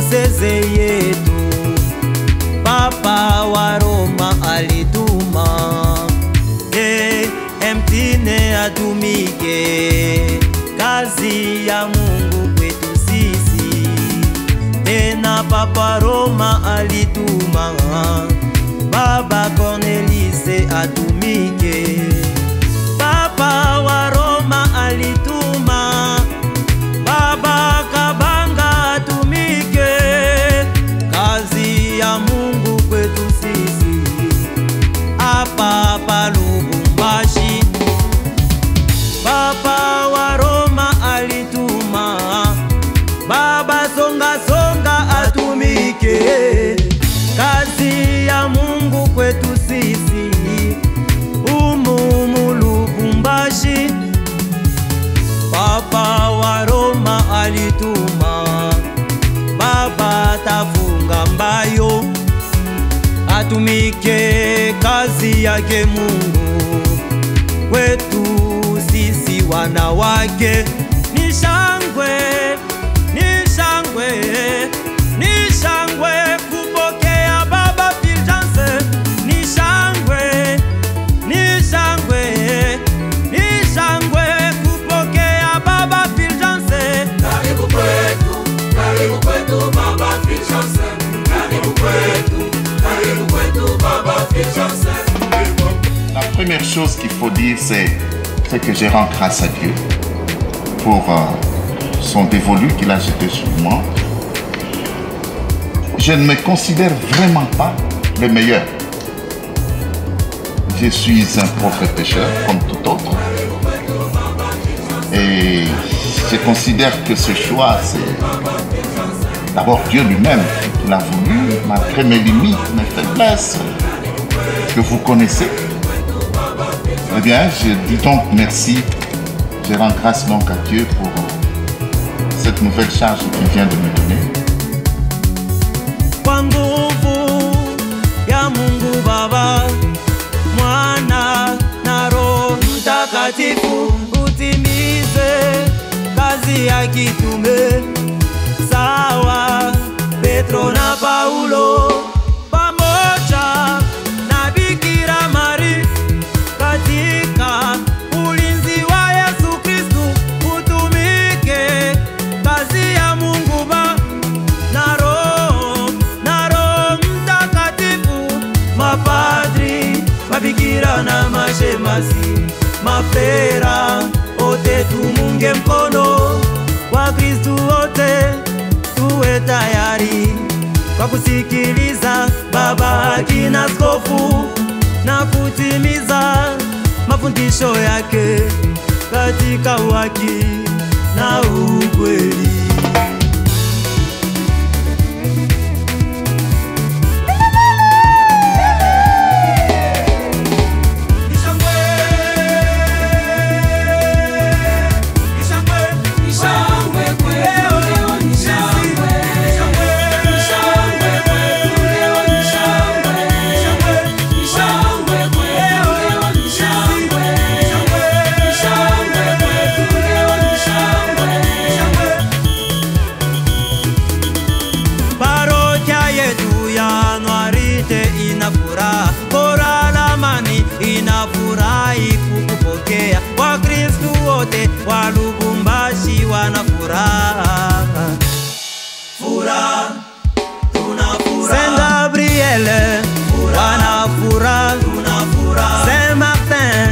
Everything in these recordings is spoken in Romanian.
Joseze yetu Papa wa Roma alituma e, emtine atumike kazi ya Mungu kwetu sisi. Tena Papa Roma alituma Baba Cornelise atumike. Alituma Baba tafunga mbayo atumike kazi yake Mungu kwetu sisi wanawake. Ni première chose qu'il faut dire, c'est que je rends grâce à Dieu pour euh, son dévolu qu'il a jeté sur moi. Je ne me considère vraiment pas le meilleur. Je suis un pauvre pécheur comme tout autre. Et je considère que ce choix, c'est d'abord Dieu lui-même qui l'a voulu, malgré mes limites, mes faiblesses, que vous connaissez. Eh bien, je dis donc merci. Je rends grâce donc à Dieu pour cette nouvelle charge qu'il vient de me donner. Mapera ote tumunge mkono wa Kristu wote, tuwe tayari kwa kusikiliza baba akina skofu na kutimiza mafundisho yake katika uhaki na ukweli. Wote wa Lubumbashi wana furaha, furaha tuna furaha. Saint Gabriel wana furaha, tuna furaha. Saint Martin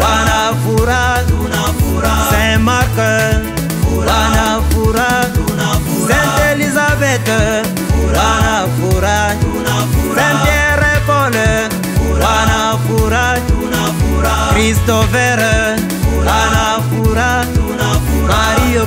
wana furaha, tuna furaha. Saint Marc wana furaha, tuna furaha. Saint Elizabeth wana furaha, tuna furaha. Saint Pierre et Paul wana furaha, tuna furaha. Christopher wana furaha, tuna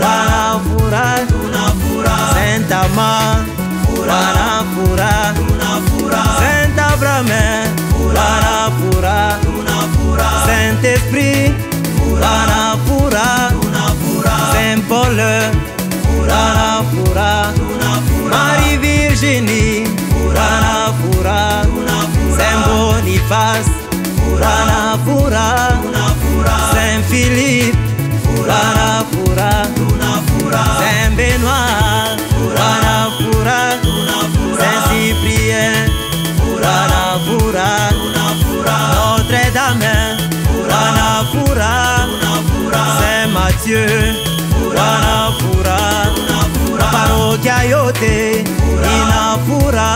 Wana fura Tuna fura. Santa Ma Fura. Wana fura Tuna fura. Santa Brame Fura. Wana fura Tuna fura. Saint Esprit Fura. Wana fura Tuna fura. Saint Paul Fura. Wana fura Tuna fura. Marie Virginie Fura. Wana fura Tuna fura. Saint Boniface Fura. Wana fura Tuna fura. Saint Philippe Fura. Wana Dieu unafura, unafura. Parodia yote inafura, inafura.